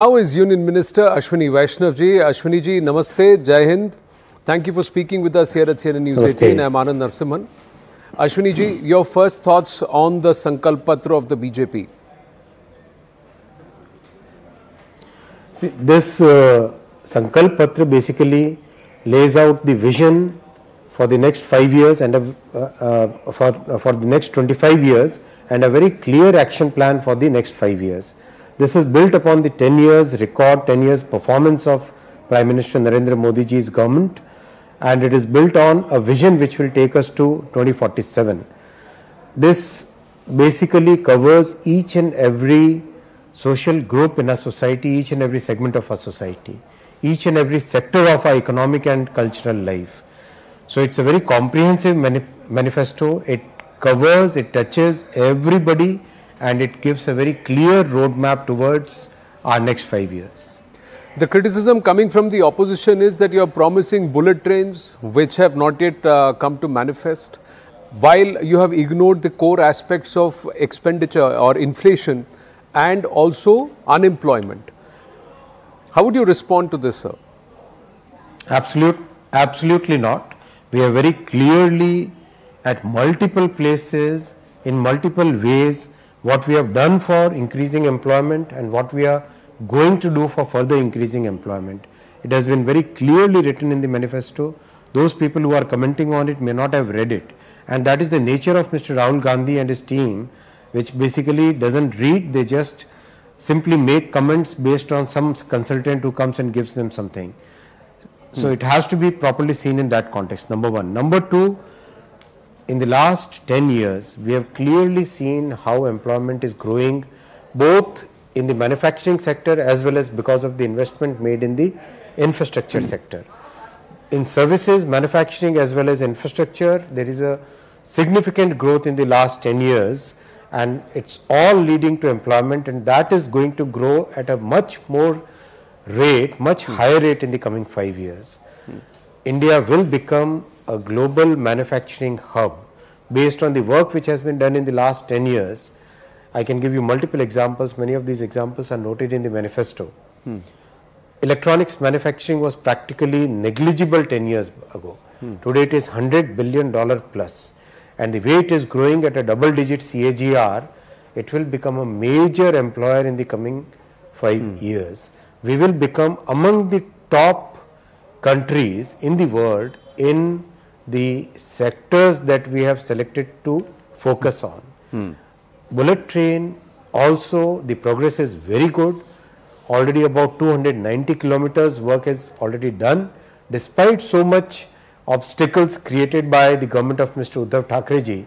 Now is Union Minister Ashwini Vaishnaw ji. Ashwini ji, namaste, Jai Hind. Thank you for speaking with us here at CNN News Namaste. 18. I'm Anand Narasimhan. Ashwini ji, your first thoughts on the Sankalp Patra of the BJP. See, this uh, Sankalp Patra basically lays out the vision for the next five years and a, uh, uh, for, for the next 25 years and a very clear action plan for the next five years. This is built upon the 10 years record, 10 years performance of Prime Minister Narendra Modi ji's government and it is built on a vision which will take us to 2047. This basically covers each and every social group in our society, each and every segment of our society, each and every sector of our economic and cultural life. So it's a very comprehensive mani- manifesto. It covers, it touches everybody, and it gives a very clear roadmap towards our next five years. The criticism coming from the opposition is that you're promising bullet trains which have not yet uh, come to manifest, while you have ignored the core aspects of expenditure or inflation and also unemployment. How would you respond to this, sir? Absolute, absolutely not. We are very clearly at multiple places, in multiple ways, what we have done for increasing employment and what we are going to do for further increasing employment. It has been very clearly written in the manifesto. Those people who are commenting on it may not have read it. And that is the nature of Mr. Rahul Gandhi and his team, which basically doesn't read, they just simply make comments based on some consultant who comes and gives them something. So hmm. it has to be properly seen in that context, number one. Number two, in the last 10 years, we have clearly seen how employment is growing both in the manufacturing sector as well as because of the investment made in the infrastructure sector. In services, manufacturing as well as infrastructure, there is a significant growth in the last 10 years and it's all leading to employment and that is going to grow at a much more rate, much higher rate in the coming five years. Hmm. India will become a global manufacturing hub based on the work which has been done in the last 10 years. I can give you multiple examples. Many of these examples are noted in the manifesto. Hmm. Electronics manufacturing was practically negligible 10 years ago. Hmm. Today it is 100 billion dollar plus and the way it is growing at a double digit CAGR, it will become a major employer in the coming 5 hmm. years. We will become among the top countries in the world in the sectors that we have selected to focus on. Bullet train also the progress is very good. Already about 290 kilometers work is already done despite so much obstacles created by the government of Mr. Uddhav Thackeray ji.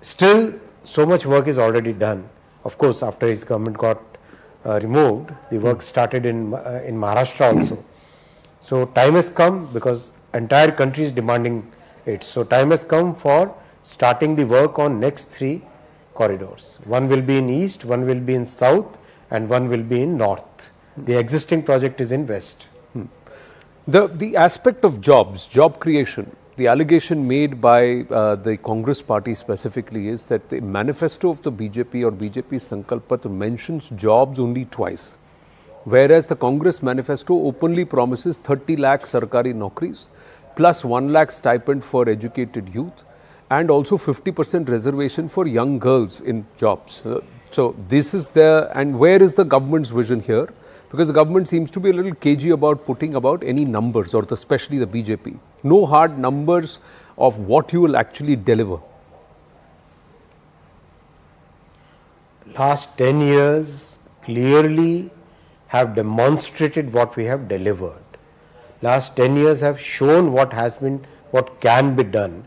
Still so much work is already done. Of course after his government got uh, removed the work started in, uh, in Maharashtra also. So time has come because entire country is demanding So time has come for starting the work on next three corridors. One will be in east, one will be in south, and one will be in north. The existing project is in west. The, the aspect of jobs, job creation, the allegation made by uh, the Congress party specifically is that the manifesto of the BJP or BJP Sankalp Patra mentions jobs only twice. Whereas the Congress manifesto openly promises 30 lakh sarkari naukris plus 1 lakh stipend for educated youth and also 50% reservation for young girls in jobs. Uh, so this is the, and where is the government's vision here? Because the government seems to be a little cagey about putting about any numbers or the, especially the BJP. No hard numbers of what you will actually deliver. Last 10 years clearly have demonstrated what we have delivered. Last 10 years have shown what has been, what can be done.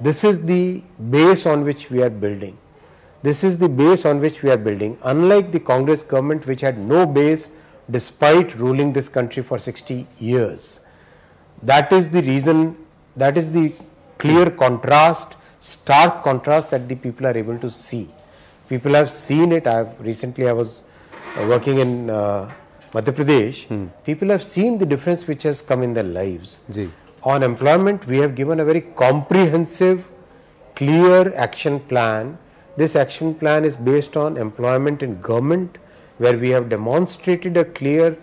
This is the base on which we are building. This is the base on which we are building. Unlike the Congress government, which had no base despite ruling this country for 60 years. That is the reason, that is the clear contrast, stark contrast that the people are able to see. People have seen it. I have recently I was working in uh, Madhya Pradesh. People have seen the difference which has come in their lives. Ji. On employment, we have given a very comprehensive, clear action plan. This action plan is based on employment in government, where we have demonstrated a clear,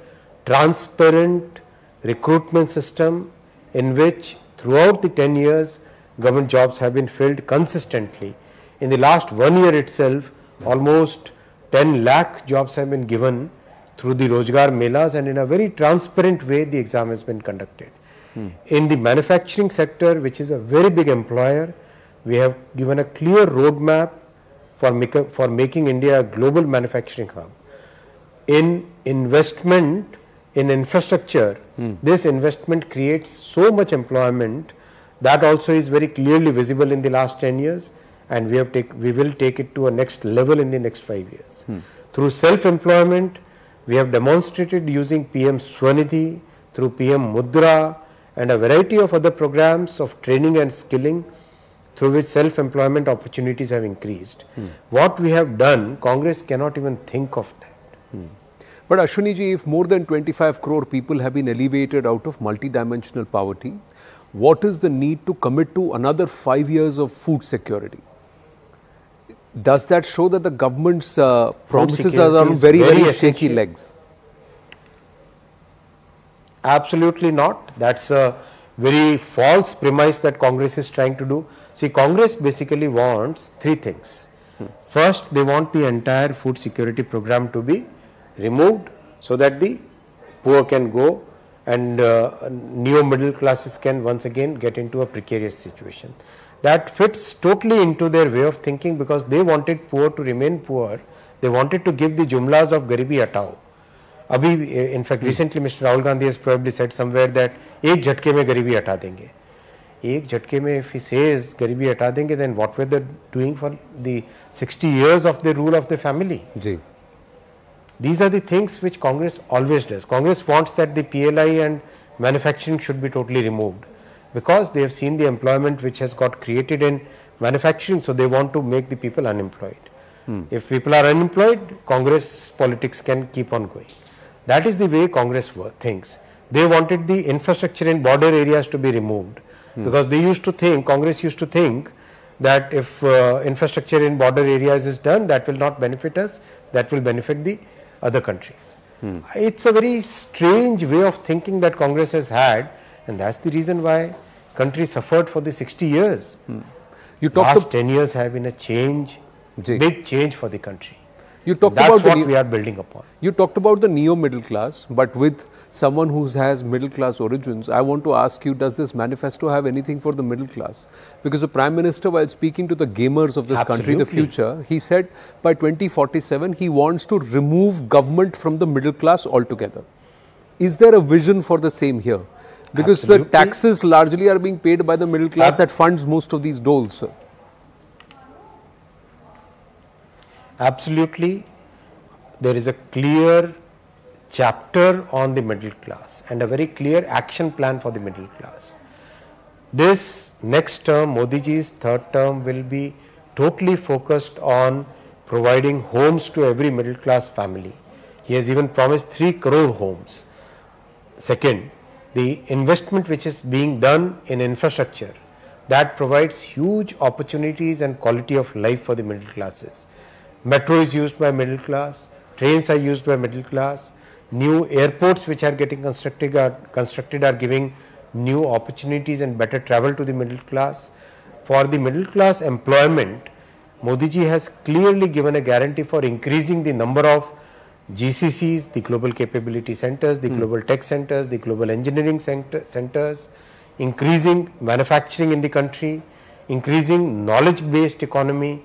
transparent recruitment system in which throughout the 10 years government jobs have been filled consistently. In the last one year itself, almost 10 lakh jobs have been given through the Rojgar Melas and in a very transparent way the exam has been conducted. Hmm. In the manufacturing sector, which is a very big employer, we have given a clear roadmap for, make, for making India a global manufacturing hub. In investment in infrastructure, hmm. this investment creates so much employment that also is very clearly visible in the last 10 years and we have take, we will take it to a next level in the next 5 years. Hmm. Through self-employment, we have demonstrated using PM Swanidhi, through PM Mudra and a variety of other programs of training and skilling through which self-employment opportunities have increased. Hmm. What we have done, Congress cannot even think of that. Hmm. But Ashwini ji, if more than 25 crore people have been elevated out of multidimensional poverty, what is the need to commit to another five years of food security? Does that show that the government's uh, promises are on very, very, very shaky legs? Absolutely not. That's a very false premise that Congress is trying to do. See, Congress basically wants three things. Hmm. First, they want the entire food security program to be removed so that the poor can go and uh, neo middle classes can once again get into a precarious situation that fits totally into their way of thinking because they wanted poor to remain poor. They wanted to give the jumlas of Garibi Hatao. Abhi, eh, in fact, hmm. recently Mr. Rahul Gandhi has probably said somewhere that एक झटके में गरीबी हटा देंगे एक झटके if he says says गरीबी हटा देंगे then what were they doing for the 60 years of the rule of the family these are the things which congress always does congress wants that the pli and manufacturing should be totally removed because they have seen the employment which has got created in manufacturing, so they want to make the people unemployed. Hmm. If people are unemployed, Congress politics can keep on going. That is the way Congress thinks. They wanted the infrastructure in border areas to be removed hmm. because they used to think, Congress used to think that if uh, infrastructure in border areas is done, that will not benefit us, that will benefit the other countries. Hmm. It's a very strange way of thinking that Congress has had and that's the reason why country suffered for the 60 years. Hmm. You talked Last 10 years have been a change, Jay. big change for the country. You talked That's about what we are building upon. You talked about the neo middle class, but with someone who has middle class origins, I want to ask you: Does this manifesto have anything for the middle class? Because the prime minister, while speaking to the gamers of this Absolutely. country, the future, he said by 2047 he wants to remove government from the middle class altogether. Is there a vision for the same here? Because Absolutely. the taxes largely are being paid by the middle class that funds most of these doles. Sir. Absolutely. There is a clear chapter on the middle class and a very clear action plan for the middle class. This next term, Modi ji's third term, will be totally focused on providing homes to every middle class family. He has even promised 3 crore homes. Second, the investment which is being done in infrastructure that provides huge opportunities and quality of life for the middle classes. Metro is used by middle class, trains are used by middle class, new airports which are getting constructed are, constructed are giving new opportunities and better travel to the middle class. For the middle class employment, Modi ji has clearly given a guarantee for increasing the number of GCCs, the Global Capability Centers, the mm. Global Tech Centers, the Global Engineering center, Centers, increasing manufacturing in the country, increasing knowledge based economy,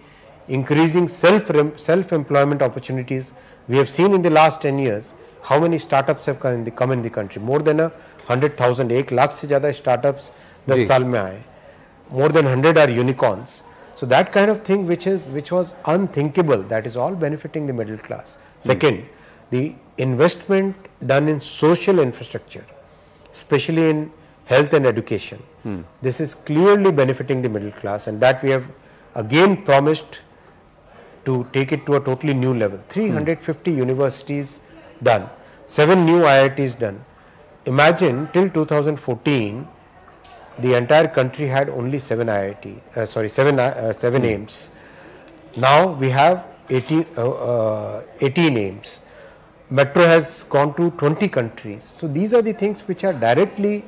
increasing self self employment opportunities. We have seen in the last 10 years how many startups have come in the, come in the country. More than a hundred thousand, एक lakh se ज़्यादा startups 10 साल में आए. More than 100 are unicorns. So that kind of thing which is which was unthinkable, that is all benefiting the middle class. Second, the investment done in social infrastructure, especially in health and education. Hmm. This is clearly benefiting the middle class and that we have again promised to take it to a totally new level. 350 hmm. universities done, 7 new IITs done. Imagine till 2014 the entire country had only 7 IIT, uh, sorry 7, uh, 7 hmm. AIIMS. Now we have 18, uh, uh, 18 AIIMS. metro has gone to 20 countries. So these are the things which are directly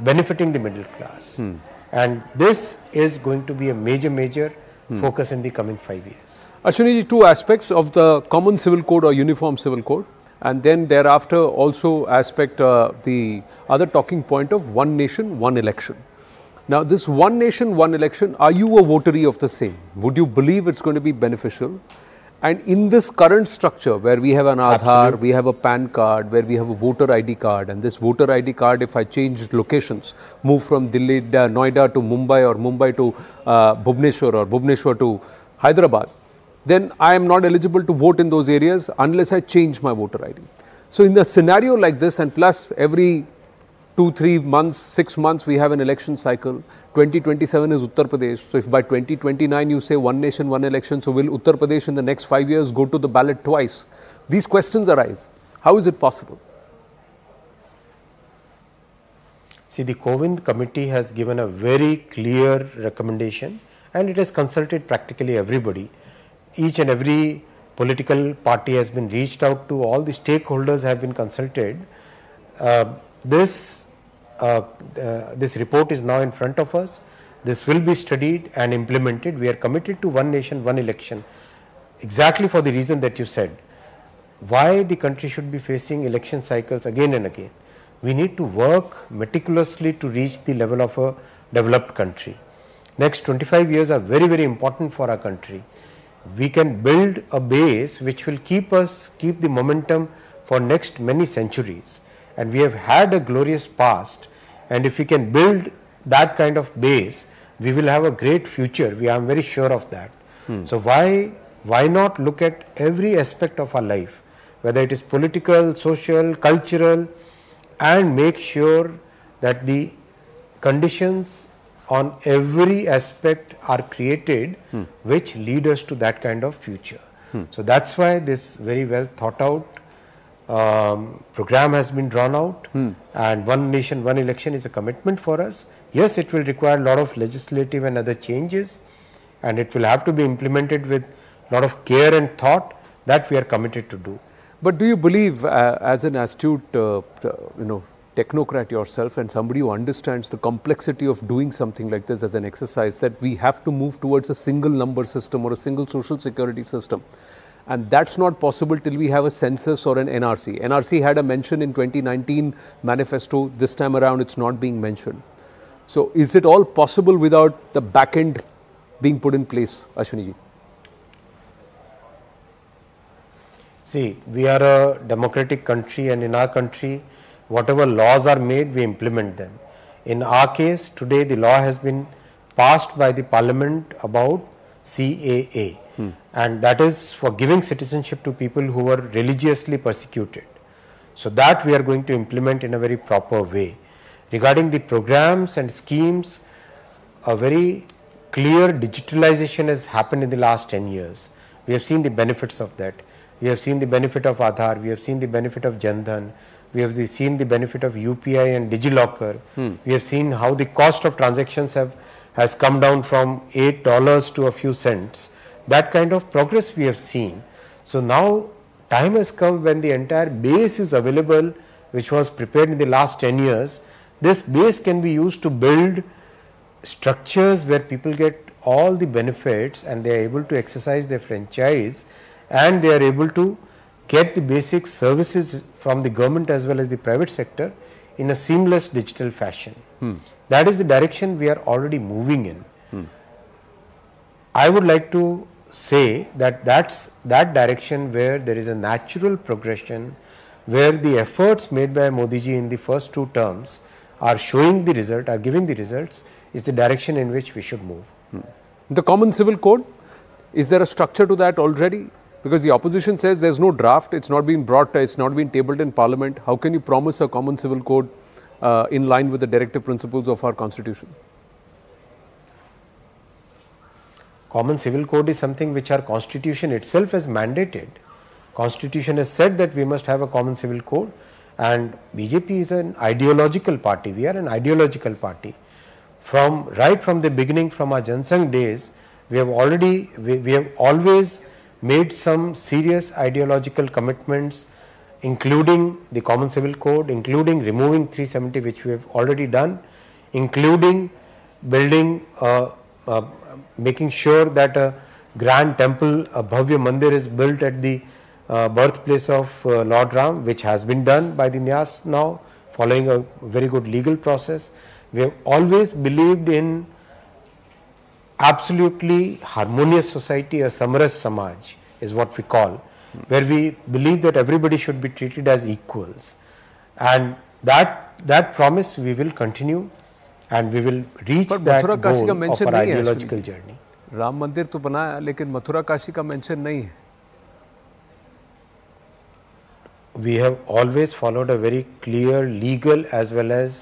benefiting the middle class. Hmm. And this is going to be a major, major hmm. focus in the coming five years. Ashwini, two aspects of the common civil code or uniform civil code and then thereafter also aspect uh, the other talking point of one nation, one election. Now this one nation, one election, are you a votary of the same? Would you believe it's going to be beneficial? And in this current structure where we have an Aadhaar, Absolutely. we have a PAN card, where we have a voter ID card, and this voter ID card, if I change locations, move from Delhi, uh, Noida to Mumbai or Mumbai to uh, Bhubaneswar or Bhubaneswar to Hyderabad, then I am not eligible to vote in those areas unless I change my voter ID. So in the scenario like this, and plus every two, three months, six months, we have an election cycle. 2027 is Uttar Pradesh. So if by 2029 you say one nation, one election, so will Uttar Pradesh in the next five years go to the ballot twice? These questions arise. How is it possible? See, the Kovind committee has given a very clear recommendation and it has consulted practically everybody. Each and every political party has been reached out to, all the stakeholders have been consulted. Uh, this Uh, uh, this report is now in front of us. This will be studied and implemented. We are committed to one nation, one election, exactly for the reason that you said. Why the country should be facing election cycles again and again. We need to work meticulously to reach the level of a developed country. Next 25 years are very, very important for our country. We can build a base which will keep us, keep the momentum for next many centuries. And we have had a glorious past and if we can build that kind of base, we will have a great future. We are very sure of that. Hmm. So why why not look at every aspect of our life, whether it is political, social, cultural, and make sure that the conditions on every aspect are created hmm. which lead us to that kind of future. Hmm. So that's why this very well thought out um, program has been drawn out hmm. and one nation one election is a commitment for us. Yes it will require a lot of legislative and other changes and it will have to be implemented with a lot of care and thought that we are committed to do. But do you believe uh, as an astute uh, you know technocrat yourself and somebody who understands the complexity of doing something like this as an exercise that we have to move towards a single number system or a single social security system and that's not possible till we have a census or an NRC. NRC had a mention in 2019 manifesto, this time around it's not being mentioned. So is it all possible without the back end being put in place, Ashwini ji? See, we are a democratic country and in our country, whatever laws are made, we implement them. In our case, today the law has been passed by the parliament about CAA Hmm. And that is for giving citizenship to people who were religiously persecuted. So that we are going to implement in a very proper way. Regarding the programs and schemes, a very clear digitalization has happened in the last 10 years. We have seen the benefits of that. We have seen the benefit of Aadhaar, we have seen the benefit of Jandhan, we have seen the benefit of UPI and DigiLocker. Hmm. We have seen how the cost of transactions have has come down from $8 to a few cents that kind of progress we have seen. So now time has come when the entire base is available which was prepared in the last 10 years. This base can be used to build structures where people get all the benefits and they are able to exercise their franchise and they are able to get the basic services from the government as well as the private sector in a seamless digital fashion. Hmm. That is the direction we are already moving in. Hmm. I would like to say that that's that direction where there is a natural progression where the efforts made by Modi ji in the first two terms are showing the result are giving the results is the direction in which we should move. Hmm. The common civil code is there a structure to that already because the opposition says there's no draft it's not been brought it's not been tabled in parliament how can you promise a common civil code uh, in line with the directive principles of our constitution Common civil code is something which our constitution itself has mandated. Constitution has said that we must have a common civil code and BJP is an ideological party. We are an ideological party. From right from the beginning from our Jansangh days, we have already, we, we have always made some serious ideological commitments including the Common Civil Code, including removing 370, which we have already done, including building, making sure that a grand temple, a Bhavya Mandir is built at the uh, birthplace of uh, Lord Ram, which has been done by the Nyas now, following a very good legal process. We have always believed in absolutely harmonious society, a Samaras Samaj is what we call, where we believe that everybody should be treated as equals. And that, that promise we will continue and we will reach पर that Mathura Kashi का goal of mention our नहीं है ideological Ashwini ji. journey. Ram मंदिर तो बनाया लेकिन मथुरा काशी का mention नहीं है we have always followed a very clear legal as well as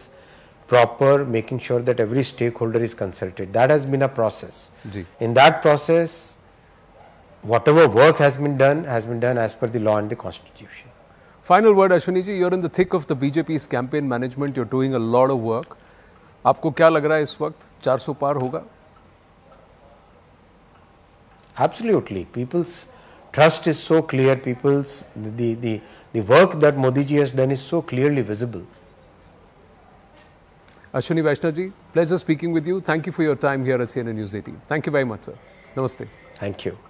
proper making sure that every stakeholder is consulted that has been a process ji in that process whatever work has been done has been done as per the law and the constitution final word Ashwini ji you're in the thick of the BJP campaign management you're doing a lot of work आपको क्या लग रहा है इस वक्त 400 पार होगा? Absolutely people's trust is so clear people's work that Modi ji has done is so clearly visible Ashwini Vaishnaw ji pleasure speaking with you thank you for your time here at CNN news eighteen thank you very much sir नमस्ते thank you